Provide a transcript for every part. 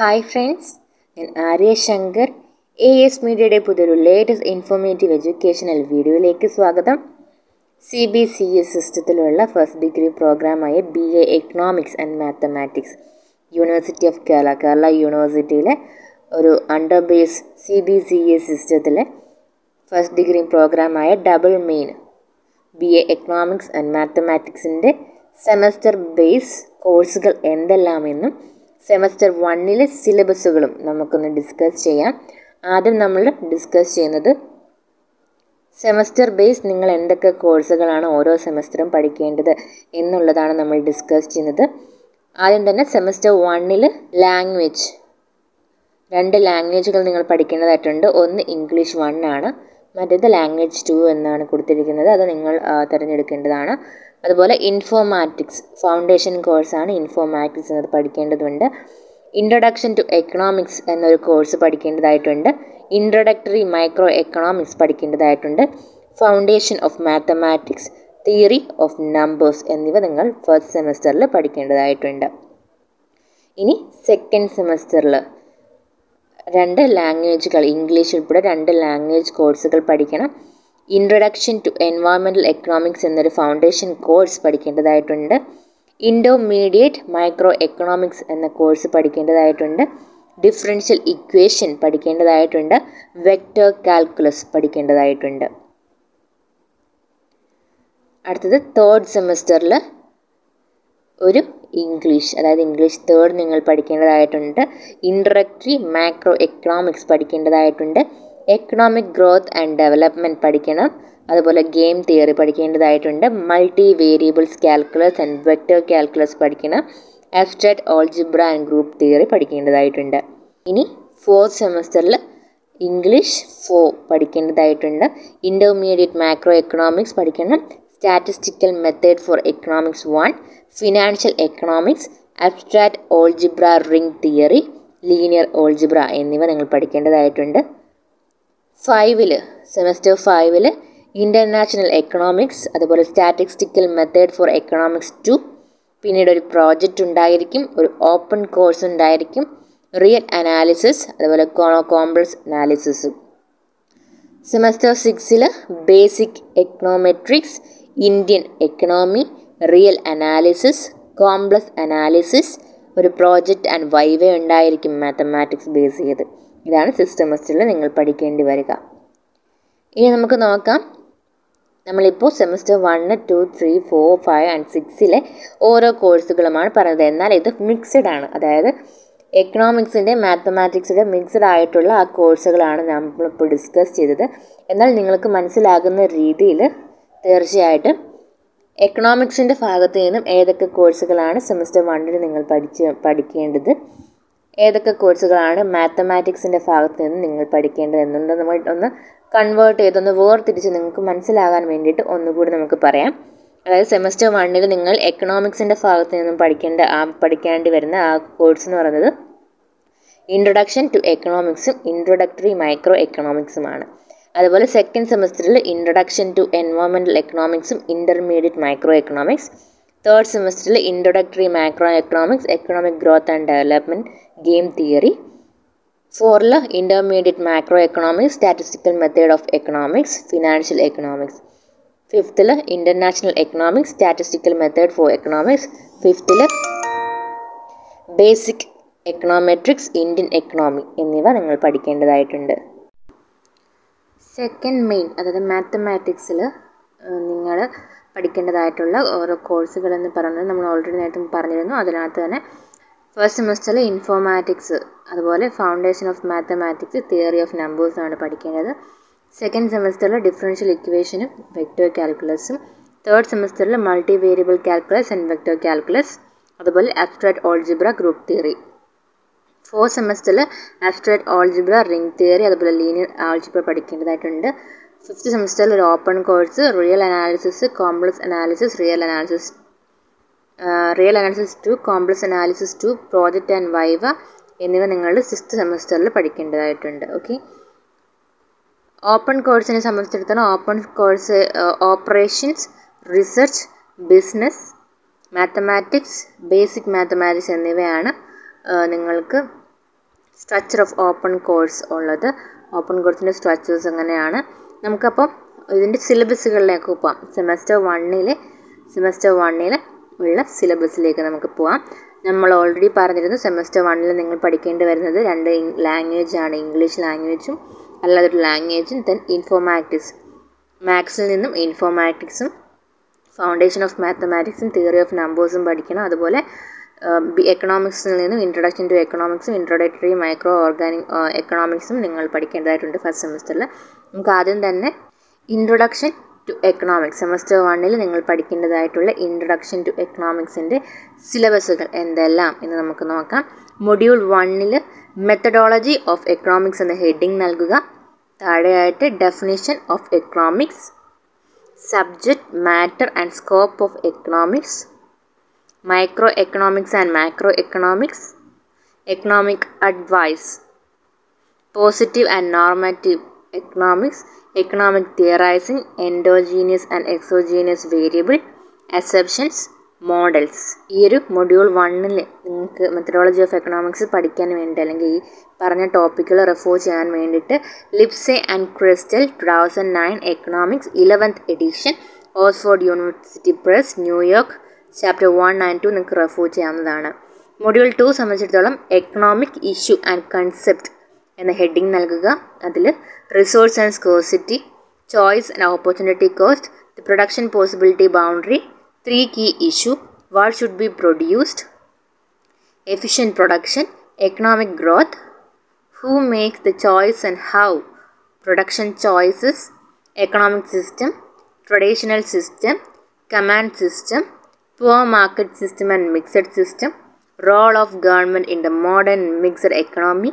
Hi friends ഞാൻ Arya Shankar. A S മീഡിയയുടെ പുതിയൊരു ലേറ്റസ്റ്റ് ഇൻഫോർമേറ്റീവ് എഡ്യൂക്കേഷണൽ വീഡിയോയിലേക്ക് സ്വാഗതം. സി ബി സി എസ് സിസ്റ്റത്തിലുള്ള first degree പ്രോഗ്രാമായ B A economics and mathematics university of Kerala Kerala യൂണിവേഴ്സിറ്റിയിലെ ഒരു under base C B C S സിസ്റ്റത്തിലെ first degree പ്രോഗ്രാമായ double main B A economics and മാത്തമാറ്റിക്സിന്റെ semester base കോഴ്സുകൾ എന്തെല്ലാമെന്നും semester വണ്ണിലെ സിലബസുകളും നമുക്കൊന്ന് discuss ചെയ്യാം. ആദ്യം നമ്മൾ ഡിസ്കസ് ചെയ്യുന്നത് സെമസ്റ്റർ ബേസ് നിങ്ങൾ എന്തൊക്കെ കോഴ്സുകളാണ് ഓരോ സെമസ്റ്ററും പഠിക്കേണ്ടത് എന്നുള്ളതാണ് നമ്മൾ ഡിസ്കസ് ചെയ്യുന്നത്. ആദ്യം തന്നെ സെമസ്റ്റർ വണ്ണിൽ ലാംഗ്വേജ് രണ്ട് ലാംഗ്വേജുകൾ നിങ്ങൾ പഠിക്കേണ്ടതായിട്ടുണ്ട്. ഒന്ന് ഇംഗ്ലീഷ് വൺ ആണ്. മറ്റേത് ലാംഗ്വേജ് ടു എന്നാണ് കൊടുത്തിരിക്കുന്നത്. അത് നിങ്ങൾ തിരഞ്ഞെടുക്കേണ്ടതാണ്. അതുപോലെ ഇൻഫോമാറ്റിക്സ് ഫൗണ്ടേഷൻ കോഴ്സാണ് ഇൻഫോമാറ്റിക്സ് എന്നത് പഠിക്കേണ്ടതുണ്ട്. ഇൻട്രൊഡക്ഷൻ ടു എക്കണോമിക്സ് എന്നൊരു കോഴ്സ് പഠിക്കേണ്ടതായിട്ടുണ്ട്. Introductory micro economics പഠിക്കേണ്ടതായിട്ടുണ്ട്. Foundation of mathematics theory of numbers എന്നിവ നിങ്ങൾ ഫസ്റ്റ് സെമസ്റ്ററിൽ പഠിക്കേണ്ടതായിട്ടുണ്ട്. ഇനി സെക്കൻഡ് സെമസ്റ്ററിൽ രണ്ട് ലാംഗ്വേജുകൾ ഇംഗ്ലീഷ് ഉൾപ്പെടെ രണ്ട് ലാംഗ്വേജ് കോഴ്സുകൾ പഠിക്കണം. ഇൻട്രൊഡക്ഷൻ ടു എൻവയോൺമെന്റൽ എക്കണോമിക്സ് എന്നൊരു ഫൗണ്ടേഷൻ കോഴ്സ് പഠിക്കേണ്ടതായിട്ടുണ്ട്. ഇൻഡോമീഡിയറ്റ് മൈക്രോ എക്കണോമിക്സ് എന്ന കോഴ്സ് പഠിക്കേണ്ടതായിട്ടുണ്ട്. ഡിഫറൻഷ്യൽ ഇക്വേഷൻ പഠിക്കേണ്ടതായിട്ടുണ്ട്. വെക്റ്റർ കാൽക്കുലസ് പഠിക്കേണ്ടതായിട്ടുണ്ട്. അടുത്തത് തേർഡ് സെമസ്റ്ററിൽ ഒരു ഇംഗ്ലീഷ് അതായത് ഇംഗ്ലീഷ് തേർഡ് നിങ്ങൾ പഠിക്കേണ്ടതായിട്ടുണ്ട്. ഇൻട്രക്ടറി മാക്രോ എക്കണോമിക്സ് പഠിക്കേണ്ടതായിട്ടുണ്ട്. എക്കണോമിക് ഗ്രോത്ത് ആൻഡ് ഡെവലപ്മെന്റ് പഠിക്കണം. അതുപോലെ game theory പഠിക്കേണ്ടതായിട്ടുണ്ട്. Multi variables calculus and vector calculus പഠിക്കണം. Abstract algebra and group theory പഠിക്കേണ്ടതായിട്ടുണ്ട്. ഇനി ഫോർത്ത് സെമസ്റ്ററിൽ ഇംഗ്ലീഷ് ഫോ പഠിക്കേണ്ടതായിട്ടുണ്ട്. ഇന്റർമീഡിയറ്റ് മാക്രോ എക്കണോമിക്സ് പഠിക്കണം. Statistical method for economics one financial economics abstract algebra ring theory linear algebra എന്നിവ നിങ്ങൾ പഠിക്കേണ്ടതായിട്ടുണ്ട്. ഫൈവിൽ സെമസ്റ്റർ ഫൈവിൽ ഇന്റർനാഷണൽ എക്കണോമിക്സ് അതുപോലെ statistical method for economics two പിന്നീട് ഒരു പ്രോജക്റ്റ് ഉണ്ടായിരിക്കും ഒരു ഓപ്പൺ കോഴ്സ് ഉണ്ടായിരിക്കും റിയൽ അനാലിസിസ് അതുപോലെ കോംപ്ലക്സ് അനാലിസിസ് സെമസ്റ്റർ സിക്സിൽ basic econometrics Indian economy real analysis complex analysis ഒരു പ്രോജക്റ്റ് ആൻഡ് വൈവേ ഉണ്ടായിരിക്കും മാത്തമാറ്റിക്സ് ബേസ് ചെയ്ത്. ഇതാണ് സിക്സ് സെമസ്റ്ററിൽ നിങ്ങൾ പഠിക്കേണ്ടി വരിക. ഇനി നമുക്ക് നോക്കാം. നമ്മളിപ്പോൾ semester one two three four five and സിക്സിലെ ഓരോ കോഴ്സുകളുമാണ് പറയുന്നത് എന്നാൽ ഇത് മിക്സഡ് ആണ്. അതായത് എക്കണോമിക്സിന്റെ മാത്തമാറ്റിക്സിന്റെ മിക്സഡ് ആയിട്ടുള്ള ആ കോഴ്സുകളാണ് നമ്മളിപ്പോൾ ഡിസ്കസ് ചെയ്തത്. എന്നാൽ നിങ്ങൾക്ക് മനസ്സിലാകുന്ന രീതിയിൽ തീർച്ചയായിട്ടും എക്കണോമിക്സിന്റെ ഭാഗത്ത് നിന്നും ഏതൊക്കെ കോഴ്സുകളാണ് സെമസ്റ്റർ വണ്ണിൽ നിങ്ങൾ പഠിച്ച് പഠിക്കേണ്ടത്? ഏതൊക്കെ കോഴ്സുകളാണ് മാത്തമാറ്റിക്സിന്റെ ഭാഗത്ത് നിന്ന് നിങ്ങൾ പഠിക്കേണ്ടത് എന്നുള്ളത് നമ്മൾ ഒന്ന് കൺവേർട്ട് ചെയ്തൊന്ന് വേർതിരിച്ച് നിങ്ങൾക്ക് മനസ്സിലാകാൻ വേണ്ടിയിട്ട് ഒന്നുകൂടി നമുക്ക് പറയാം. അതായത് സെമസ്റ്റർ വണ്ണിൽ നിങ്ങൾ എക്കണോമിക്സിന്റെ ഭാഗത്ത് നിന്നും പഠിക്കേണ്ട ആ പഠിക്കേണ്ടി വരുന്ന ആ കോഴ്സ് എന്ന് പറയുന്നത് ഇൻട്രൊഡക്ഷൻ ടു എക്കണോമിക്സും ഇൻട്രൊഡക്ടറി മൈക്രോ എക്കണോമിക്സുമാണ് അതുപോലെ സെക്കൻഡ് സെമസ്റ്ററിൽ ഇൻട്രൊഡക്ഷൻ ടു എൻവയോൺമെന്റൽ എക്കണോമിക്സും ഇന്റർമീഡിയറ്റ് മൈക്രോ എക്കണോമിക്സ് തേർഡ് സെമസ്റ്ററിൽ introductory macro economics economic growth and development game theory ഫോറിൽ intermediate macro economics statistical method of economics financial economics ഫിഫ്ത്തിൽ international economics statistical method for economics ഫിഫ്ത്തിൽ basic econometrics Indian economy എന്നിവ നിങ്ങൾ പഠിക്കേണ്ടതായിട്ടുണ്ട്. Second main അതായത് മാത്തമാറ്റിക്സിൽ നിങ്ങൾ പഠിക്കേണ്ടതായിട്ടുള്ള ഓരോ കോഴ്സുകൾ എന്ന് പറയുന്നത് നമ്മൾ ഓൾറെഡി നേരത്തെ പറഞ്ഞിരുന്നു. അതിനകത്ത് തന്നെ ഫസ്റ്റ് സെമസ്റ്ററിൽ ഇൻഫോമാറ്റിക്സ് അതുപോലെ foundation of mathematics theory of നമ്പേഴ്സാണ് പഠിക്കേണ്ടത്. സെക്കൻഡ് സെമസ്റ്ററിൽ ഡിഫറൻഷ്യൽ ഇക്വേഷനും വെക്റ്റർ കാൽക്കുലസും തേർഡ് സെമസ്റ്ററിൽ multi variable calculus and vector calculus അതുപോലെ abstract algebra group theory fourth സെമസ്റ്ററിൽ അബ്സ്ട്രാക്ട് ഓൾജിബ്ര റിംഗ് തിയറി അതുപോലെ ലീനിയർ ആൾജിബ്ര പഠിക്കേണ്ടതായിട്ടുണ്ട്. ഫിഫ്ത്ത് സെമിസ്റ്ററിൽ ഒരു open course real analysis complex analysis real analysis real analysis to complex analysis to project and viva എന്നിവ നിങ്ങൾ sixth സെമിസ്റ്ററിൽ പഠിക്കേണ്ടതായിട്ടുണ്ട്. ഓക്കെ? ഓപ്പൺ കോഴ്സിനെ സംബന്ധിച്ചിടത്തോളം open course operations research business mathematics basic mathematics എന്നിവയാണ് നിങ്ങൾക്ക് സ്ട്രക്ചർ ഓഫ് ഓപ്പൺ കോഴ്സ് ഉള്ളത്. Open കോഴ്സിന്റെ സ്ട്രക്ചേഴ്സ് എങ്ങനെയാണ്? നമുക്കപ്പം ഇതിന്റെ സിലബസുകളിലേക്ക് പോവാം. സെമസ്റ്റർ വണ്ണിൽ സെമസ്റ്റർ വണ്ണിൽ ഉള്ള സിലബസിലേക്ക് നമുക്ക് പോവാം. നമ്മൾ ഓൾറെഡി പറഞ്ഞിരുന്നു സെമസ്റ്റർ വണ്ണിൽ നിങ്ങൾ പഠിക്കേണ്ടി വരുന്നത് രണ്ട് ലാംഗ്വേജ് ആണ്. ഇംഗ്ലീഷ് ലാംഗ്വേജും അല്ലാതെ ഒരു ലാംഗ്വേജും ദെൻ ഇൻഫോമാറ്റിക്സ് മാത്സിൽ നിന്നും ഇൻഫോമാറ്റിക്സും ഫൗണ്ടേഷൻ ഓഫ് മാത്തമാറ്റിക്സും തിയറി ഓഫ് നമ്പേഴ്സും പഠിക്കണം. അതുപോലെ എക്കണോമിക്സിൽ നിന്നും ഇൻട്രൊഡക്ഷൻ ടു എക്കണോമിക്സും ഇൻട്രൊഡക്ടറി മൈക്രോ ഓർഗാനിക് എക്കണോമിക്സും നിങ്ങൾ പഠിക്കേണ്ടതായിട്ടുണ്ട് ഫസ്റ്റ് സെമസ്റ്ററിൽ നമുക്ക് ആദ്യം തന്നെ ഇൻട്രൊഡക്ഷൻ ടു എക്കണോമിക്സ് സെമസ്റ്റർ വണ്ണിൽ നിങ്ങൾ പഠിക്കേണ്ടതായിട്ടുള്ള ഇൻട്രൊഡക്ഷൻ ടു എക്കണോമിക്സിന്റെ സിലബസുകൾ എന്തെല്ലാം എന്ന് നമുക്ക് നോക്കാം. മൊഡ്യൂൾ വണ്ണിൽ മെത്തഡോളജി ഓഫ് എക്കണോമിക്സ് എന്ന ഹെഡിങ് നൽകുക. താഴെയായിട്ട് definition of economics subject matter and scope of economics micro economics and macro economics economic advice positive and normative economics economic theorizing endogenous and exogenous variable assumptions models ഈ ഒരു module വണ്ണിൽ നിങ്ങൾക്ക് methodology of economics പഠിക്കാൻ വേണ്ടി അല്ലെങ്കിൽ ഈ പറഞ്ഞ ടോപ്പിക്കുകൾ refer ചെയ്യാൻ വേണ്ടിയിട്ട് Lipsey and Chrystal two thousand nine economics eleventh edition Oxford University Press New York chapter one and two നിങ്ങൾക്ക് റെഫർ ചെയ്യാവുന്നതാണ്. മൊഡ്യൂൾ ടു സംബന്ധിച്ചിടത്തോളം എക്കണോമിക് ഇഷ്യൂ ആൻഡ് കൺസെപ്റ്റ് എന്ന ഹെഡിങ് നൽകുക. അതിൽ resource and scarcity choice and opportunity cost the production possibility boundary three key issue what should be produced efficient production economic growth who makes the choice and how production choices economic system traditional system command system poor market system and mixed system, role of government in the modern mixed economy,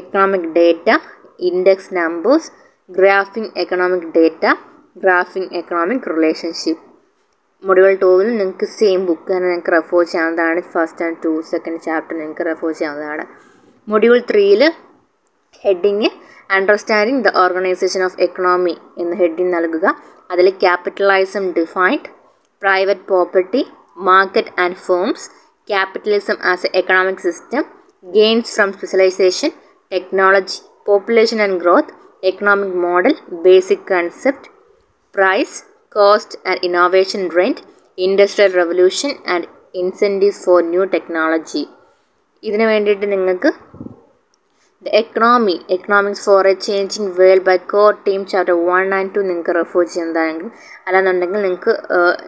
economic data index numbers graphing economic data graphing economic relationship module ടൂവിൽ നിങ്ങൾക്ക് same book തന്നെ നിങ്ങൾക്ക് refer ചെയ്യാവുന്നതാണ്. First and two second chapter നിങ്ങൾക്ക് refer ചെയ്യാവുന്നതാണ്. Module ത്രീയിൽ heading understanding the organization of economy എന്ന heading നൽകുക. അതിൽ capitalism defined private property market and forms capitalism as a economic system gains from specialization, technology, population and growth economic model basic concept price cost and innovation rent industrial revolution and incentives four new technology ഇതിന് വേണ്ടിയിട്ട് നിങ്ങൾക്ക് the economy economics for a changing world by core team chapter one and two നിങ്ങൾക്ക് refer ചെയ്യുന്നതാണെങ്കിൽ അല്ലാന്നുണ്ടെങ്കിൽ നിങ്ങൾക്ക്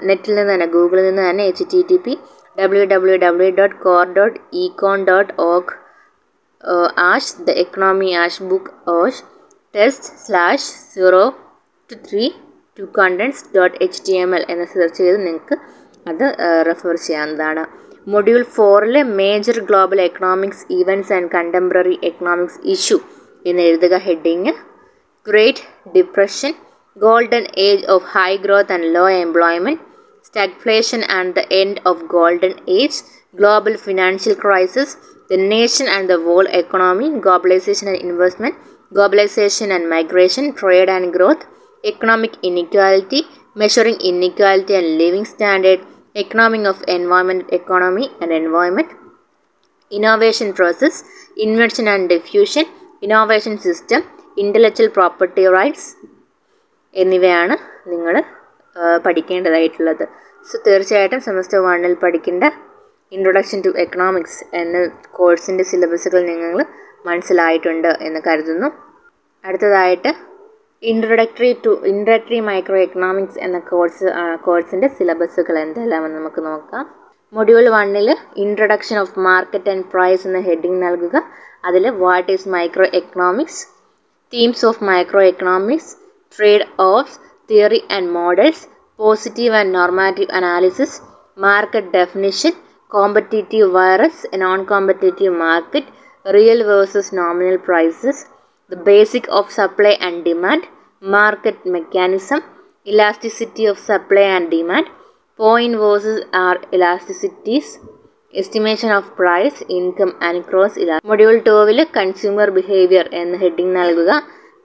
നെറ്റിൽ നിന്ന് തന്നെ ഗൂഗിളിൽ നിന്ന് തന്നെ H T T P W W W dot core dot econ dot oak ash the economy ash book ഓഷ് test slash zero to three to contents dot H T M L എന്ന് search ചെയ്ത് നിങ്ങൾക്ക് അത് refer ചെയ്യാവുന്നതാണ്. Module ഫോറിലെ major global economics events and contemporary economics issue എന്ന് എഴുതുക. Heading great depression golden age of high growth and low employment stagflation and the end of golden age global financial crisis the nation and the world economy globalization and investment globalization and migration trade and growth economic inequality measuring inequality and living standard economic of environment economy and environment innovation process invention and diffusion innovation system intellectual property rights എന്നിവയാണ് നിങ്ങൾ പഠിക്കേണ്ടതായിട്ടുള്ളത് so തീർച്ചയായിട്ടും semester വണ്ണിൽ പഠിക്കേണ്ട introduction to economics എന്ന കോഴ്സിന്റെ സിലബസുകൾ നിങ്ങൾ മനസ്സിലായിട്ടുണ്ട് എന്ന് കരുതുന്നു. അടുത്തതായിട്ട് introductory to introductory micro economics എന്ന കോഴ്സ് കോഴ്സിന്റെ സിലബസുകൾ എന്തെല്ലാമെന്ന് നമുക്ക് നോക്കാം. മൊഡ്യൂൾ വണ്ണിൽ introduction of market and price എന്ന ഹെഡിങ് നൽകുക. അതിൽ what is micro economics themes of micro economics trade of theory and models positive and normative analysis market definition Competitive versus non competitive market real versus nominal prices the basic of supply and demand, market mechanism, elasticity of supply and demand, point versus R elasticities, estimation of price, income and cross elasticity. Module ടൂവിൽ consumer behaviour എന്ന heading നൽകുക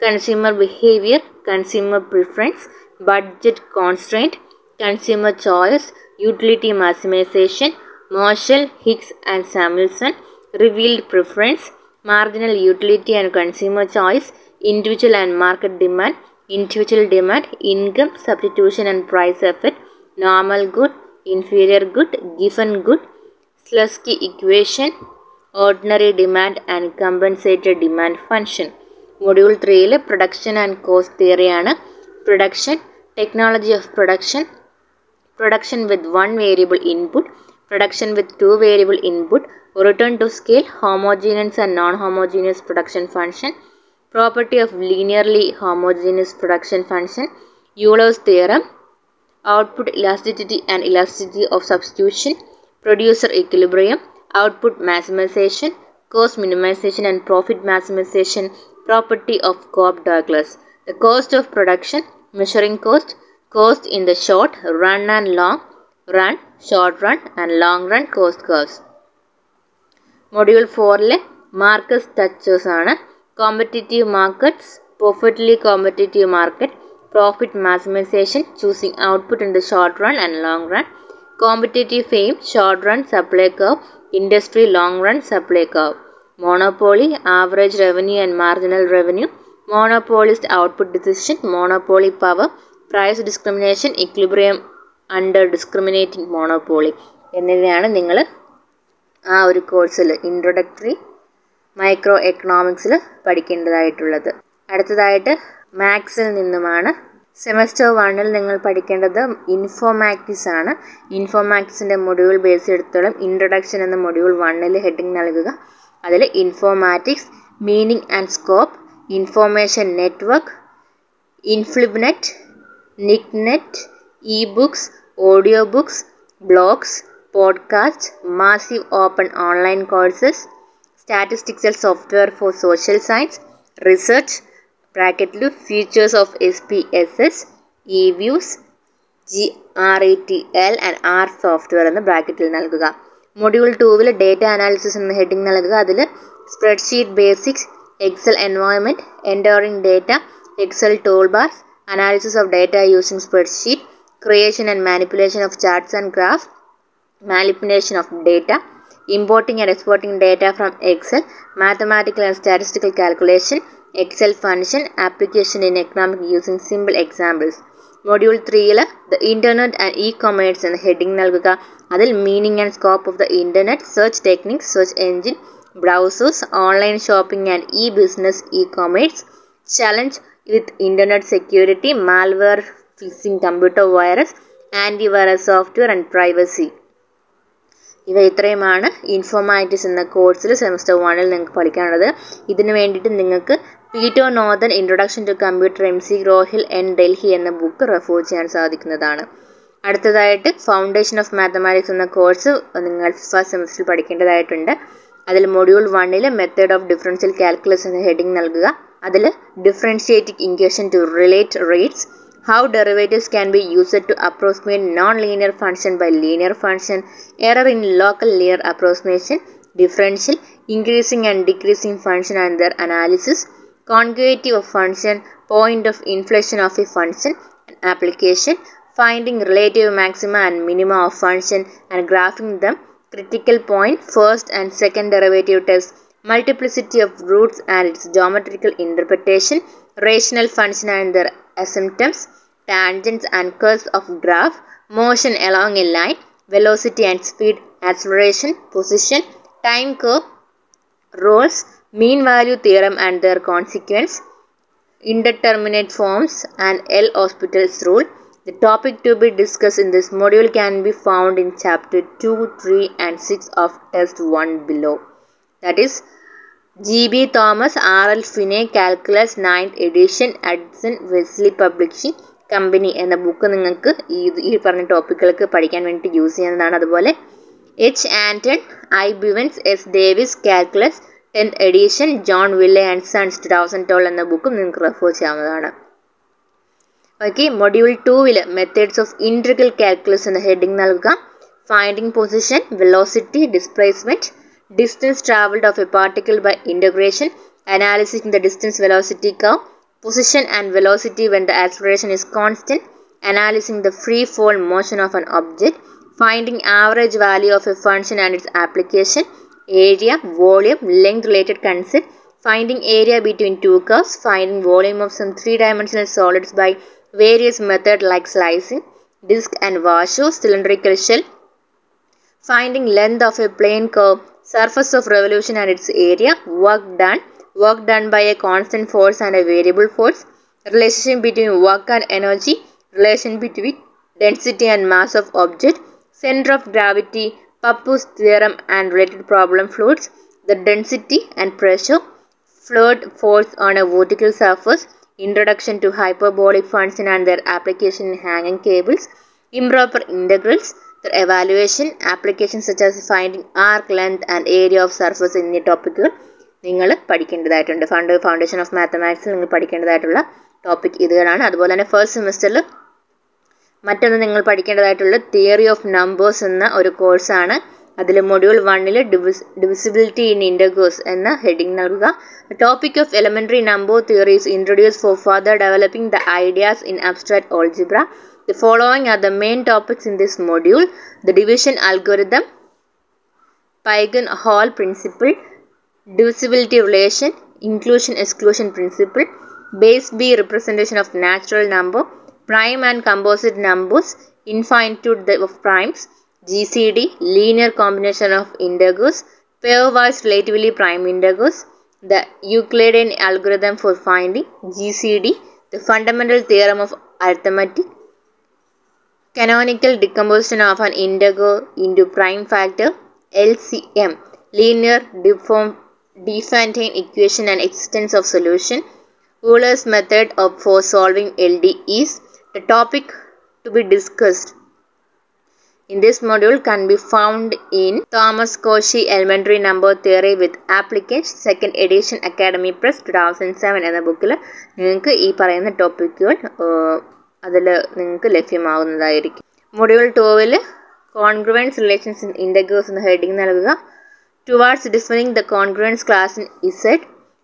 consumer behaviour consumer preference budget constraint consumer choice utility maximisation Marshall Hicks and Samuelson revealed preference marginal utility and consumer choice, individual and market demand, individual demand, income, substitution and price effect, normal good, inferior good, given good, Slutsky equation, ordinary demand and compensated demand function. Module ത്രീയിൽ production and cost തിയറിയാണ് production technology of production production with one variable input production with two variable input, return to scale, homogeneous and non-homogeneous production function, property of linearly homogeneous production function, Euler's theorem, output elasticity and elasticity of substitution, producer equilibrium, output maximization, cost minimization and profit maximization, property of Cobb-Douglas, the cost of production, measuring cost, cost in the short, run and long, run, short run and long run cost curves. Module ഫോറിലെ market structures ആണ് competitive markets perfectly competitive market profit maximization choosing output in the short run and long run competitive fame, short run supply curve, industry long run supply curve, monopoly, average revenue and marginal revenue, monopolist output decision, monopoly power, price discrimination, equilibrium under discriminating monopoly എന്നിവയാണ് നിങ്ങൾ ആ ഒരു കോഴ്സിൽ introductory micro എക്കണോമിക്സിൽ പഠിക്കേണ്ടതായിട്ടുള്ളത്. അടുത്തതായിട്ട് മാത്സിൽ നിന്നുമാണ് semester വണ്ണിൽ നിങ്ങൾ പഠിക്കേണ്ടത് ഇൻഫോമാറ്റിക്സ് ആണ്. ഇൻഫോമാക്സിന്റെ മൊഡ്യൂൾ ബേസ് എടുത്തോളം ഇൻട്രൊഡക്ഷൻ എന്ന മൊഡ്യൂൾ വണ്ണിൽ ഹെഡിങ് നൽകുക. അതിൽ informatics meaning and scope information network INFLIBNET NICNET e books audio books blogs podcast massive open online courses statistical software for social science research ബ്രാക്കറ്റിൽ features of S P S S E views G R E T L and R software എന്ന് ബ്രാക്കറ്റിൽ നൽകുക. Module ടൂവിൽ data analysis എന്ന heading നൽകുക. അതിൽ spreadsheet basics Excel environment entering data Excel tool bars analysis of data using spreadsheet creation and manipulation of charts and graph manipulation of data, importing and exporting data from Excel, mathematical and statistical calculation, Excel function, application in economic using simple examples. Module ത്രീയിൽ the internet and e commerce എന്ന heading നൽകുക അതിൽ meaning and scope of the internet search techniques search engine browsers online shopping and e business e commerce challenge with internet security malware phishing computer virus antivirus software and privacy ഇവ ഇത്രയുമാണ് informatics എന്ന കോഴ്സിൽ semester വണ്ണിൽ നിങ്ങൾക്ക് പഠിക്കാനുള്ളത്. ഇതിന് വേണ്ടിയിട്ട് നിങ്ങൾക്ക് Peter Norton introduction to computer M C Graw Hill N Delhi എന്ന ബുക്ക് റെഫർ ചെയ്യാൻ സാധിക്കുന്നതാണ്. അടുത്തതായിട്ട് ഫൗണ്ടേഷൻ ഓഫ് മാത്തമാറ്റിക്സ് എന്ന കോഴ്സ് നിങ്ങൾ ഫസ്റ്റ് സെമസ്റ്ററിൽ പഠിക്കേണ്ടതായിട്ടുണ്ട്. അതിൽ മൊഡ്യൂൾ വണ്ണിൽ മെത്തേഡ് ഓഫ് ഡിഫറൻഷ്യൽ കാൽക്കുലസ് എന്ന ഹെഡിങ് നൽകുക. അതിൽ differentiating equation to relate rates how derivatives can be used to approximate non-linear function by linear function, error in local linear approximation, differential, increasing and decreasing function and their analysis, congruity of function, point of inflation of a function, and application, finding relative maxima and minima of function and graphing them, critical point, first and second derivative test, multiplicity of roots and its geometrical interpretation, rational function and their asymptotes, tangents and curves of graph, motion along a line, velocity and speed, acceleration, position, time curve, roles, mean value theorem and their consequence, indeterminate forms and L Hospital's rule. The topic to be discussed in this module can be found in chapter 2, 3 and 6 of test 1 below. That is G B Thomas R L Finney calculus ninth edition Addison Wesley publishing company എന്ന book നിങ്ങൾക്ക് ഈ പറഞ്ഞ ടോപ്പിക്കുകൾക്ക് പഠിക്കാൻ വേണ്ടിയിട്ട് use ചെയ്യുന്നതാണ്. അതുപോലെ H Anton I Bivens S Davis calculus tenth edition John Wiley and Sons two thousand twelve എന്ന ബുക്കും നിങ്ങൾക്ക് റെഫർ ചെയ്യാവുന്നതാണ്. ഓക്കെ മൊഡ്യൂൾ ടൂവിൽ മെത്തേഡ്സ് ഓഫ് ഇൻട്രിക്കൽ കാൽക്കുലസ് എന്ന ഹെഡിങ് നൽകുക. Finding position velocity displacement distance travelled of a particle by integration, analyzing the distance velocity curve, position and velocity when the acceleration is constant, analyzing the free fall motion of an object, finding average value of a function and its application, area, volume, length related concept, finding area between two curves, finding volume of some three-dimensional solids by various methods like slicing, disc and washoe, cylindrical shell, finding length of a plane curve surface of revolution and its area. Work done. Work done by a constant force and a variable force. Relationship between work and energy. Relation between density and mass of object. Center of gravity. Pappus theorem and related problem fluids the density and pressure. Fluid force on a vertical surface. Introduction to hyperbolic function and their application in hanging cables, improper integrals, their evaluation, applications such as finding arc length and area of surface എന്നീ ടോപ്പിക്കുകൾ നിങ്ങൾ പഠിക്കേണ്ടതായിട്ടുണ്ട്. Fund foundation of മാത്തമാറ്റിക്സിൽ നിങ്ങൾ പഠിക്കേണ്ടതായിട്ടുള്ള topic ഇതുകളാണ്. അതുപോലെ തന്നെ first സെമിസ്റ്ററിൽ മറ്റൊന്ന് നിങ്ങൾ പഠിക്കേണ്ടതായിട്ടുള്ള തിയറി ഓഫ് നമ്പേഴ്സ് എന്ന ഒരു കോഴ്സാണ് അതിൽ മൊഡ്യൂൾ വണ്ണിൽ ഡിവിസ് ഡിവിസിബിലിറ്റി ഇൻ ഇൻഡഗോസ് എന്ന ഹെഡിങ് നൽകുക. Topic of elementary number theories introduce for further developing the ideas in abstract algebra The following are the main topics in this module. The division algorithm, Eigen-Hall principle, divisibility relation, inclusion-exclusion principle, base B representation of natural number, prime and composite numbers, infinitude of primes, GCD, linear combination of integers, pairwise relatively prime integers, the Euclidean algorithm for finding GCD, the fundamental theorem of arithmetic, canonical decomposition of an integer into prime factor, LCM, linear deform Defontaine equation and existence of solution. Euler's method of for solving LD is the topic to be discussed. In this module can be found in Thomas Cauchy Elementary Number Theory with Applications Second Edition Academy Press 2007 എന്ന ബുക്കിൽ നിങ്ങൾക്ക് ഈ പറയുന്ന ടോപ്പിക്കുകൾ അതിൽ നിങ്ങൾക്ക് ലഭ്യമാകുന്നതായിരിക്കും module ടൂവിൽ കോൺഗ്രുവൻസ് റിലേഷൻസ് ഇൻ ഇൻഡഗേഴ്സ് എന്ന ഹെഡിങ് നൽകുക Towards defining the congruence class in Z,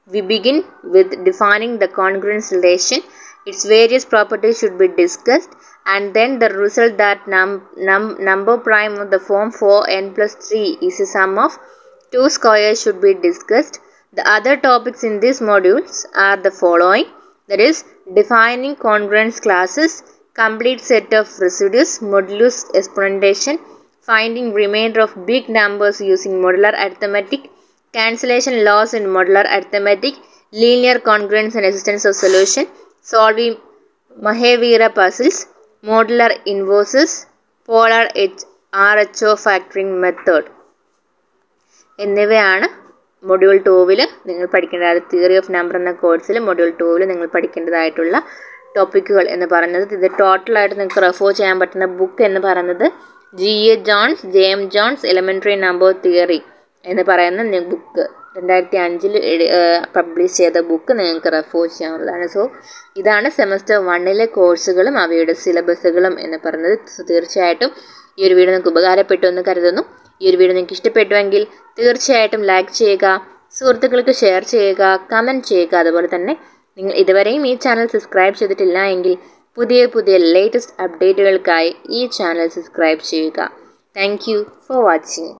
we begin with defining the congruence relation. Its various properties should be discussed and then the result that num, num, number prime of the form 4n plus 3 is a sum of two squares should be discussed. The other topics in these modules are the following that is defining congruence classes, complete set of residues, modulus exponentation, finding remainder of big numbers using modular arithmetic, cancellation laws in modular arithmetic, linear congruence and existence of solution, solving Mahavira puzzles, modular inverses, polar H RHO factoring method എന്നിവയാണ് module ടൂവിൽ നിങ്ങൾ പഠിക്കേണ്ട അതായത് theory of number എന്ന കോഴ്സിൽ module ടൂവിൽ നിങ്ങൾ പഠിക്കേണ്ടതായിട്ടുള്ള ടോപ്പിക്കുകൾ എന്ന് പറയുന്നത് ഇത് ടോട്ടലായിട്ട് നിങ്ങൾക്ക് റെഫർ ചെയ്യാൻ പറ്റുന്ന ബുക്ക് എന്ന് പറയുന്നത് G A Jones J M Jones elementary number theory എന്ന് പറയുന്ന ബുക്ക് രണ്ടായിരത്തി അഞ്ചിൽ പബ്ലിഷ് ചെയ്ത ബുക്ക് നിങ്ങൾക്ക് റെഫർ ചെയ്യാവുന്നതാണ്. സോ ഇതാണ് സെമസ്റ്റർ വണ്ണിലെ കോഴ്സുകളും അവയുടെ സിലബസുകളും എന്ന് പറയുന്നത്. തീർച്ചയായിട്ടും ഈ ഒരു വീഡിയോ നിങ്ങൾക്ക് ഉപകാരപ്പെട്ടു എന്ന് കരുതുന്നു. ഈ ഒരു വീഡിയോ നിങ്ങൾക്ക് ഇഷ്ടപ്പെട്ടുവെങ്കിൽ തീർച്ചയായിട്ടും ലൈക്ക് ചെയ്യുക സുഹൃത്തുക്കൾക്ക് ഷെയർ ചെയ്യുക കമന്റ് ചെയ്യുക. അതുപോലെ തന്നെ നിങ്ങൾ ഇതുവരെയും ഈ ചാനൽ സബ്സ്ക്രൈബ് ചെയ്തിട്ടില്ല എങ്കിൽ പുതിയ പുതിയ ലേറ്റസ്റ്റ് അപ്ഡേറ്റുകൾക്കായി ഈ ചാനൽ സബ്സ്ക്രൈബ് ചെയ്യുക. Thank for watching